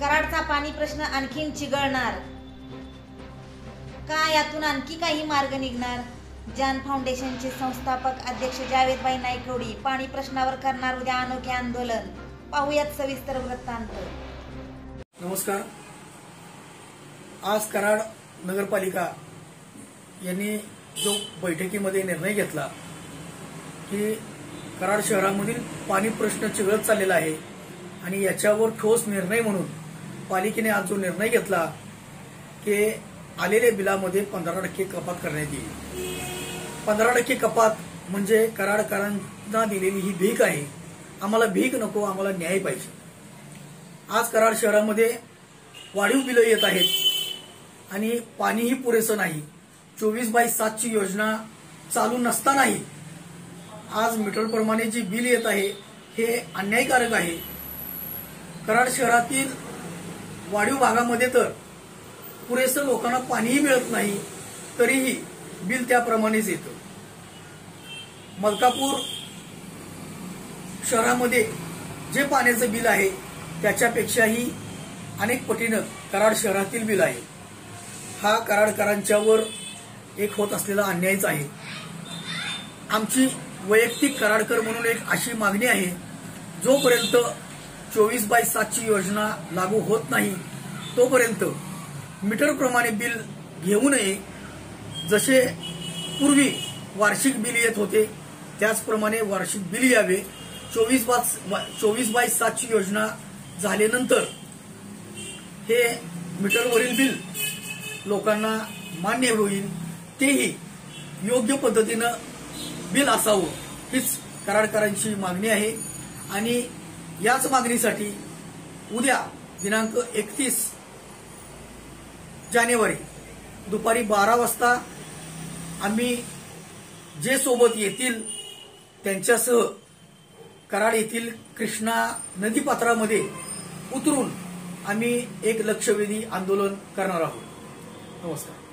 कराडचा पाणी प्रश्न आणखीन चिघळणार. का यातून आणखी काही मार्ग निघणार? जान फाउंडेशनचे संस्थापक अध्यक्ष जावेदबाई नायकवडी पाणी प्रश्नावर करणार उद्या अनोखे आंदोलन. पाहूयात सविस्तर वृत्तांत. नमस्कार. आज कराड नगरपालिका यांनी जो बैठकीमध्ये निर्णय घेतला की कराड शहरामधील पाणी प्रश्न चिघळत चाललेला आहे आणि याच्यावर ठोस निर्णय म्हणून पालिकेने आज जो निर्णय घेतला की आलेल्या बिलामध्ये पंधरा टक्के कपात करण्यात येईल. पंधरा टक्के कपात म्हणजे कराडकरांना दिलेली ही भीक आहे. आम्हाला भीक नको आम्हाला न्याय पाहिजे. आज कराड शहरामध्ये वाढीव बिलं येत आहेत आणि पाणीही पुरेसं नाही. चोवीस बाय सातची योजना चालू नसतानाही आज मीटरप्रमाणे जी बिल येत आहे हे अन्यायकारक आहे. कराड शहरातील वाढीव भागामध्ये तर पुरेसं लोकांना पाणीही मिळत नाही तरीही बिल त्याप्रमाणेच येतं. मलकापूर शहरामध्ये जे पाण्याचं बिल आहे त्याच्यापेक्षाही अनेक पटीनं कराड शहरातील बिल आहे. हा कराडकरांच्यावर एक होत असलेला अन्यायच आहे. आमची वैयक्तिक कराडकर म्हणून एक अशी मागणी आहे जोपर्यंत चोवीस बाय सातची योजना लागू होत नाही तोपर्यंत मीटरप्रमाणे बिल घेऊ नये. जसे पूर्वी वार्षिक बिल येत होते त्याचप्रमाणे वार्षिक बिल यावे. चोवीस बाय चोवीस बाय सातची योजना झाल्यानंतर हे मीटरवरील बिल लोकांना मान्य होईल. तेही योग्य पद्धतीनं बिल असावं हीच कराडकरांची मागणी आहे. आणि याच मागणीसाठी उद्या दिनांक एकतीस जानेवारी दुपारी बारा वाजता आम्ही जे सोबत येतील त्यांच्यासह कराड येथील कृष्णा नदीपात्रामध्ये उतरून आम्ही एक लक्षवेधी आंदोलन करणार आहोत. नमस्कार.